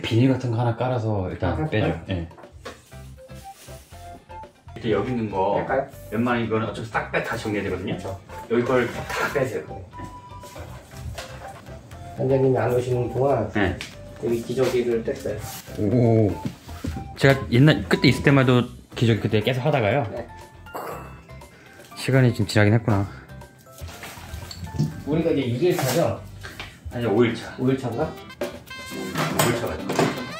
비닐 같은 거 하나 깔아서 일단 아, 빼줘. 예. 이제 여기 있는 거 할까요? 웬만한 이거는 어차피 싹빼다 정리해야 되거든요. 그렇죠. 여기 걸 다 빼세요. 원장님이 안 오시는 동안 네. 여기 기저귀를 뗐어요. 오. 제가 옛날 그때 있을 때만 해도 기저귀 그때 계속 하다가요. 네. 시간이 좀 지나긴 했구나. 우리가 이제 2일차죠? 아니 5일차. 5일차인가? 5일차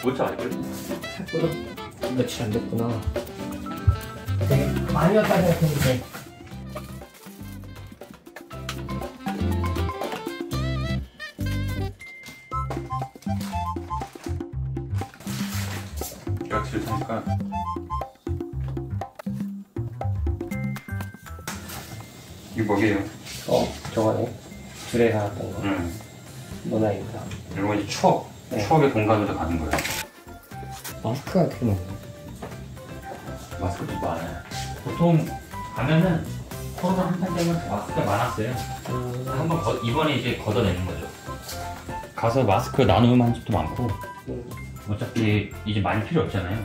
5일차 맞죠? 생각보다 며칠 안 됐구나. 되게 많이 왔다 생각했는데. 약실 사니까 이게 뭐게요? 어, 저거네. 줄에 나왔던 거. 음. 모나입니다. 이런 건 추억, 네. 추억의 공간으로 가는 거예요. 마스크가 되게 많네. 마스크도 많아요. 보통 가면은 코로나 한창 때문에 마스크가 많았어요. 한번 거- 이번에 이제 걷어내는 거죠. 가서 마스크 나눔 한 집도 많고 음, 어차피 이제 많이 필요 없잖아요.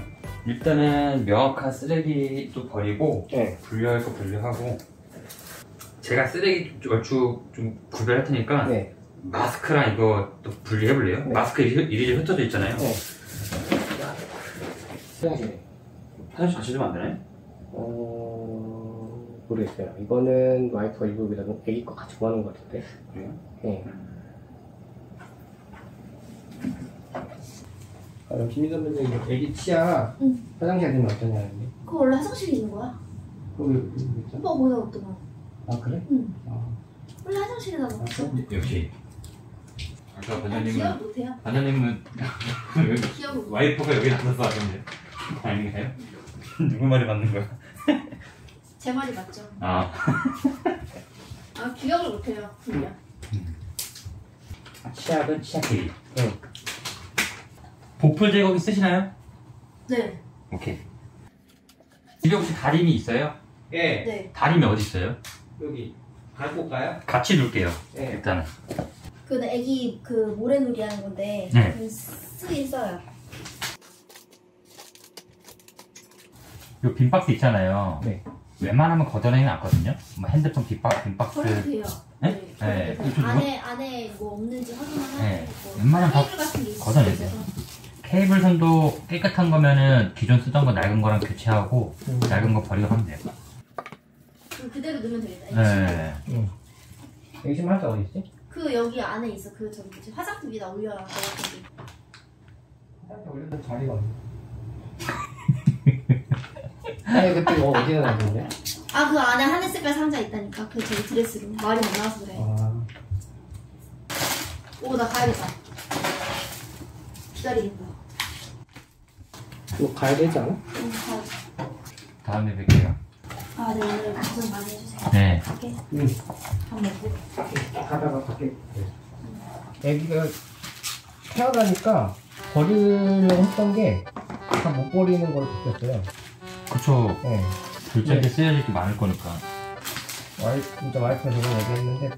일단은 명확한 쓰레기도 버리고 네. 분류할 거 분류하고 제가 쓰레기 얼추 좀 구별할 테니까 네. 마스크랑 이거 또 분리해 볼래요? 네. 마스크 이리- 이리저리 흩어져 있잖아요. 네. 화장실에. 화장실 같이 주면 안 되나요? 어, 모르겠어요. 이거는 와이프가 입고 여기다 애기 거 같이 구하는 것 같은데. 그래요? 네. 아, 그럼 김희 선배님 애기 치아 응. 화장실에 두면 어떠냐는데? 그거 원래 화장실에 있는 거야? 있죠? 오빠 거기다 놨더만. 아 그래? 응. 아, 원래 화장실에다 놨어. 역시 아까 반장님은. 반장님은. 와이프가 여기 놨었어 하던데 아닌가요? 누구 말이 맞는 거야? 제 말이 맞죠. 아 아 기억을 못해요. 그냥. 치약은 치약끼리 응. 보풀 제거기 쓰시나요? 네. 오케이 집에 혹시 다림이 있어요? 예. 네. 다림이 어디 있어요? 여기 갖고 올까요? 같이 둘게요 네. 일단은 그 애기 그 모래놀이 하는 건데 네. 그 쓰긴 써요. 요 빈 박스 있잖아요 네. 웬만하면 걷어내긴 않거든요 뭐 핸드폰 빈박, 빈박스 돼요. 네? 네. 네. 안에 안에 뭐 없는지 확인하면 네. 되고. 웬만하면 다 케이블 있어요. 걷어내세요. 케이블 선도 깨끗한 거면은 기존 쓰던 거 낡은 거랑 교체하고 음. 낡은 거 버리고 하면 돼요 그 그대로 넣으면 되겠다. 네. 응. 여기 지금 할때 어디 있지? 그 여기 안에 있어. 그 저기 뭐지 화장품 위에다 올려놔. 거기. 화장실 올려둔 자리가 없네. 아니 그때 뭐 어디다 놨는데? 아 그 안에 하늘 색깔 상자 있다니까. 그 저기 드레스룸. 말이 못 나와서 그래. 아, 오나 가야겠다. 기다리겠다. 이거 가야 되지 않아? 응, 가야겠다. 다음에 뵐게요 아, 네, 오늘 고생 많이 해주세요. 네 갈게. 응. 밥 먹고. 가다가 밖에. 애기가 태어나니까 버리려고 했던 게 다 못 버리는 걸로 바뀌었어요. 그쵸 네. 둘째한테 쓰여질 게 많을 거니까 와이, 진짜 와이프가 저번에 얘기했는데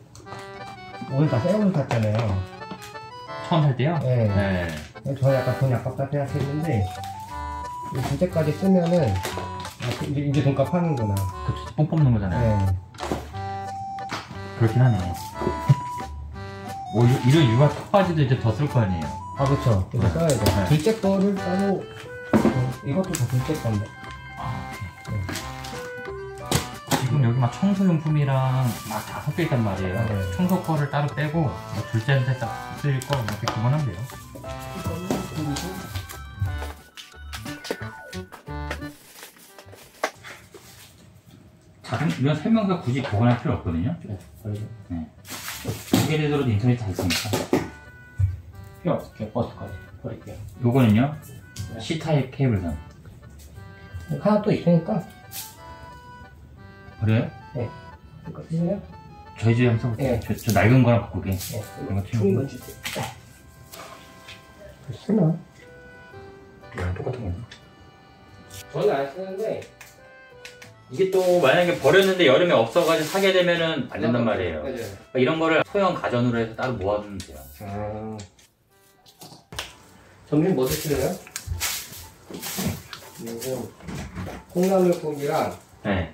오늘 다 새옷을 샀잖아요. 처음 살 때요? 네. 네. 저는 약간 돈이 아깝다 생각했는데 이 둘째까지 쓰면은 이제, 이제 돈값 하는구나. 그쵸 뽕 뽑는 거잖아요 네. 그렇긴 하네 뭐 이- 이런 육아 턱받이도 이제 더 쓸 거 아니에요 아 그쵸. 이거 써야죠. 네. 둘째 거를 따로 어, 이것도 다 둘째 건데. 아, 오케이. 지금 여기 막 청소용품이랑 막 다 섞여 있단 말이에요. 네. 청소 거를 따로 빼고 뭐 둘째한테 딱 쓰일 거 이렇게 그만하면 돼요. 자동 이런 설명서 굳이 보관할 필요 없거든요. 네. 버리죠. 두개 되도록 인터넷 다 있으니까. 필요 없을게요. 버스까지 버릴게요. 요거는요 C 타입 케이블선 하나 또 있으니까 버려요? 이거 쓰세요. 저희 집에 한번 써볼게요. 네. 저, 저 낡은 거랑 바꾸게. 네. 이거. 거 주세요. 쓰나? 이거랑 똑같은 거네. 저는 안 쓰는데 이게 또 만약에 버렸는데 여름에 없어가지고 사게 되면은 안 된단 말이에요. 맞아요. 그러니까 이런 거를 소형 가전으로 해서 따로 모아두면 돼요. 아, 점심 뭐 드실래요? 이거 콩나물국이랑 네.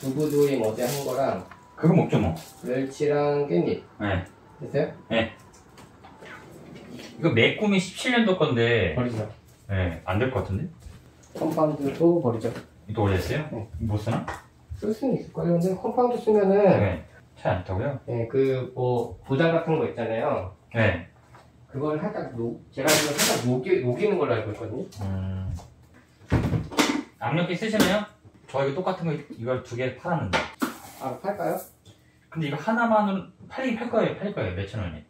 두부조림 어제 한 거랑 그거 먹죠 뭐. 멸치랑 깻잎 네. 됐어요? 이거 메꿈이 17년도 건데, 버리죠. 네, 안 될 것 같은데? 컴파운드도 버리죠. 이거 오래됐어요? 네. 못 쓰나? 쓸 수는 있을 거예요. 근데 컴파운드 쓰면은 네. 차이 안 타고요? 네, 그 뭐 보장 같은 거 있잖아요. 네. 그걸 살짝 녹 제가 알기로 살짝 녹이, 녹이는 걸로 알고 있거든요. 음. 압력기 쓰시나요? 저 이거 똑같은 거 이걸 두 개 팔았는데. 아 팔까요? 근데 이거 하나만은 팔긴 팔 거예요, 팔 거예요. 몇천 원이.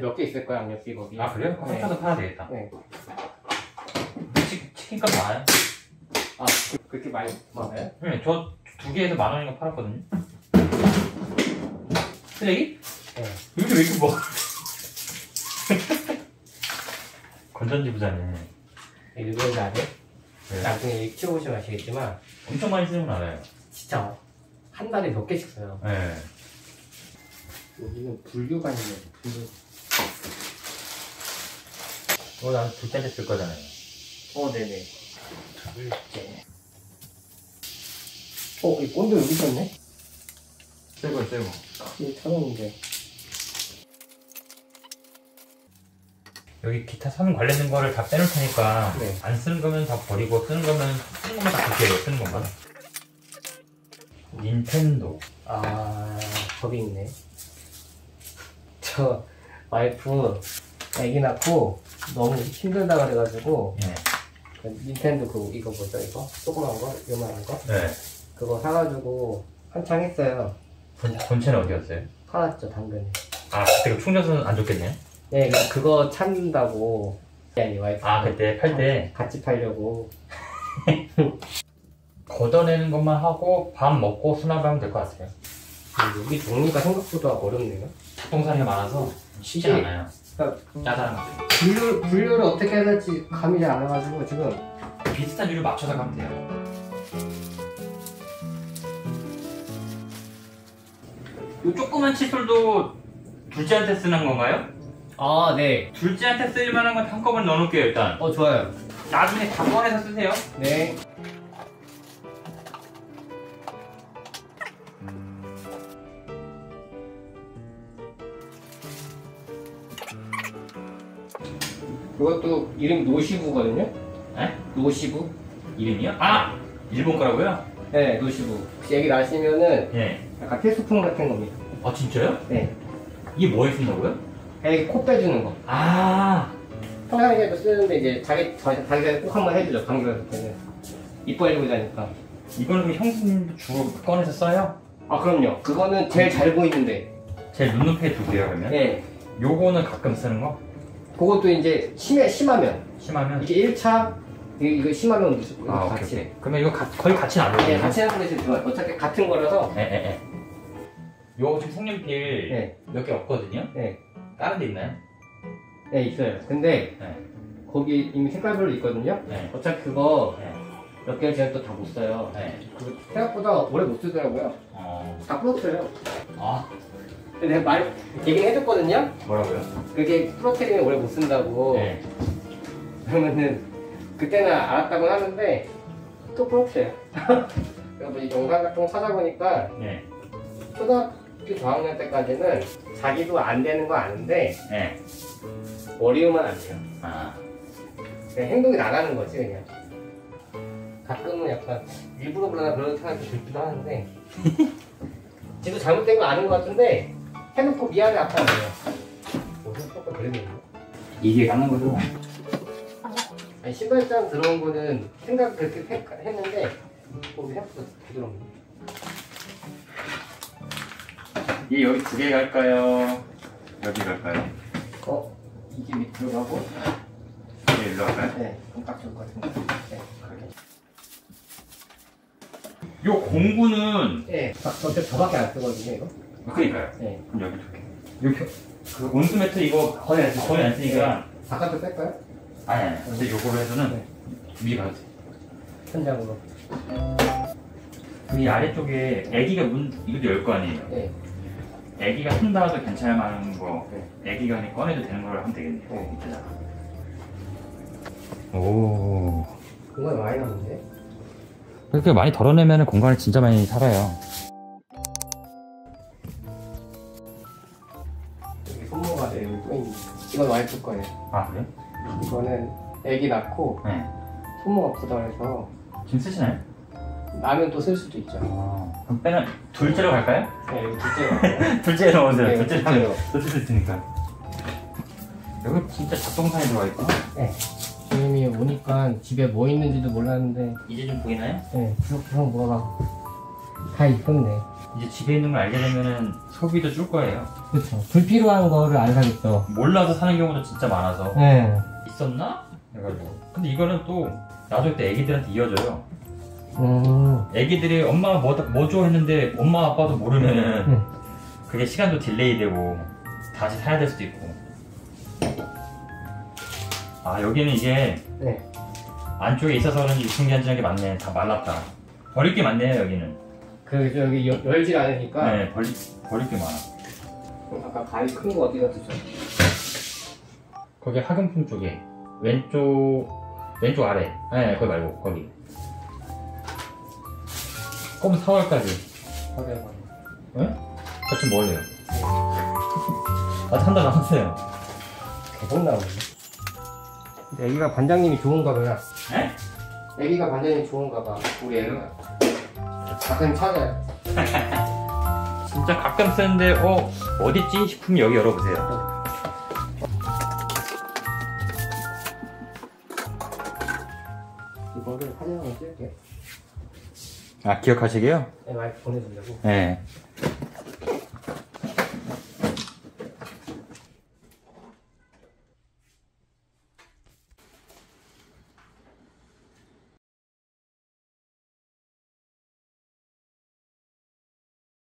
몇 개 있을 거예요, 압력비 거기. 아, 그래요? 네. 합쳐서 팔아야 되겠다. 네. 치, 치킨값 나와요? 아 그, 그렇게 많이 많아요? 네, 저 두 개에서 만 원인 거 팔았거든요. 쓰레기? 네. 이렇게 왜 이렇게 먹어? 건전지 부자네. 이거는 안 해? 네. 나중에 키워보시면 아시겠지만 엄청 많이 쓰는 건 알아요. 진짜 한 달에 몇 개씩 써요. 네. 여기는 분류가 있네. 분류. 이거 난 둘째한테 쓸 거잖아요. 어, 네네. 둘째. 어, 이 본드 여기 있었네? 쓸거 쓸거. 크게 찾았는데. 여기 기타 선 관련된 거를 다 빼놓을 테니까 네. 안 쓰는 거면 다 버리고 쓰는 거면 쓰는 것만 다 볼게요. 쓰는 것만. 닌텐도. 아, 거기 있네. 저, 와이프, 애기 낳고 너무 힘들다 그래가지고, 네. 그 닌텐도 그, 이거 뭐죠, 이거? 조그만 거? 요만한 거? 네. 그거 사가지고 한창 했어요. 본, 본체는 어디였어요? 팔았죠, 당근에. 아, 그때 그 충전소는 안 좋겠네요? 네, 그러니까 그거 찾는다고. 아니, 와이프. 아, 그때 팔 때 같이 팔려고. 걷어내는 것만 하고 밥 먹고 수납하면 될 것 같아요. 여기 정리가 생각보다 어렵네요. 닭동산이 많아서 이게- 않아요. 그러니까 짜잘한 거. 분류, 분류를 어떻게 해야 될지 감이 잘 안 와가지고 지금 비슷한 유를 맞춰서 가면 돼요. 이 조그만 칫솔도 둘째한테 쓰는 건가요? 아, 네. 둘째한테 쓸 만한 건 한꺼번에 넣어놓을게요, 일단. 어, 좋아요. 나중에 다 꺼내서 쓰세요. 네. 이것도 이름이 노시부거든요? 네? 노시부? 이름이요? 아! 일본 거라고요? 네, 노시부. 혹시 얘기 나시면은 예. 약간 필수품 같은 겁니다. 아, 진짜요? 네. 이게 뭐에 쓴다고요? 애기 코 빼주는 거. 아! 평상시에도 쓰는데 이제 자기, 자- 자기가 꼭 한번 해주죠. 방귀 할 때는. 입 벌리고 자니까. 이거는 그럼 형수님 주로 꺼내서 써요? 아, 그럼요. 그거는 제일 잘 보이는데. 제 눈높이에 두게요, 그러면? 네. 요거는 가끔 쓰는 거? 그것도 이제 심해, 심하면. 심하면? 이게 1차, 이거 심하면 무조건 아, 오케이, 같이. 오케이. 그러면 이거 가- 거의 같이 안 네? 같이 하는 것이 좋아요. 어차피 같은 거라서. 예, 예, 예. 요거 지금 색연필 네, 몇 개 없거든요? 네, 다른 데 있나요? 네, 있어요. 근데, 네. 거기 이미 색깔별로 있거든요? 네. 어차피 그거 네. 몇 개를 제가 또 다 못 써요. 네. 그 생각보다 오래 못 쓰더라고요. 어. 다 풀었어요. 아, 근데 내가 말, 얘기는 해줬거든요? 뭐라고요? 그게 풀어트리면 오래 못 쓴다고. 네. 그러면은, 그때는 알았다고 하는데, 또 풀었어요. 그래서 뭐이 영상 같은 거 찾아보니까, 네. 초등 학교 저학년 때까지는 자기도 안 되는 거 아는데, 네. 어려우면 안 돼요. 아. 그냥 행동이 나가는 거지 그냥 가끔은 약간 일부러 그러나 그런 생각이 들기도 하는데 지도 잘못된 거 아는 것 같은데 해놓고 미안해 아빠 안 해요 무슨 조금 그래도 있나? 이게 가는 거죠? 아니 신발장 들어온 거는 생각 그렇게 생- 했는데 뭐 생각보다 부드럽네 이 여기 두 개 갈까요? 여기 갈까요? 어? 이게 밑으로 가고 이게 일로 갈까요? 네 그럼 딱 좋을 것 같은데 네 그렇게 요 공구는 네 저, 저밖에 안 쓰거든요 이거 그러니까요. 네 그럼 여기 두 개. 여기 그 온수 매트 이거 거의 안, 쓰- 거의 안 쓰니까 바깥으로 뺄까요? 아니 아니. 근데 요거로 해서는 위에 가도 돼. 천장으로 이 아래쪽에 애기가 문 이것도 열 거 아니에요. 네 애기가 쓴다도 괜찮을 만한 거, 네. 애기가 그냥 꺼내도 되는 걸 하면 되겠네요. 네. 밑에다가. 오. 공간이 많이 남는데? 그렇게 많이 덜어내면 공간을 진짜 많이 살아요. 여기 손모가 네, 여기 또 있네. 이건 와이프 거예요. 아, 그래요? 이거는 애기 낳고 네. 손모가 부담해서 지금 쓰시나요? 나면 또 쓸 수도 있죠. 아, 그럼 빼는 둘째로 갈까요? 네, 둘째가. 둘째로 오세요. 네, 둘째로 둘째로. 있으니까. 여기 진짜 작동판이 들어가 있구나. 네. 주님이 오니까 집에 뭐 있는지도 몰랐는데, 이제 좀 보이나요? 네, 구석구석 뭐가 다 있었네. 이제 집에 있는 걸 알게 되면은 소비도 줄 거예요. 그쵸. 불필요한 거를 안 사겠어. 몰라서 사는 경우도 진짜 많아서 네. 있었나? 해가지고. 근데 이거는 또 놔둘 때 애기들한테 이어져요. 음. 애기들이 엄마가 뭐, 뭐 줘? 했는데 엄마 아빠도 모르면은 음. 그게 시간도 delay 되고 다시 사야 될 수도 있고. 아, 여기는 이게 네. 안쪽에 있어서 그런지 유통기한 지난 게 많네. 다 말랐다. 버릴 게 많네요, 여기는. 그, 저기, 열- 열질 않으니까. 네, 버릴, 버릴 게 많아. 아까 가위 큰 거 어디다 두죠? 거기 학용품 쪽에 왼쪽 왼쪽 아래 네 거기 말고 거기 꼼 4월까지 버려봐. 네? 저 지금 뭐 할래요? 아직 한 달 남았어요 계속 나오네. 애기가 반장님이 좋은가 봐요. 네? 애기가 반장님이 좋은가 봐. 우리 애가. 가끔 찾아요. 진짜 가끔 쓰는데 어 어딨지 싶으면 여기 열어보세요 이거를 사진 한번 찍을게. 아 기억하시게요? 내 와이프 보내주려고. 네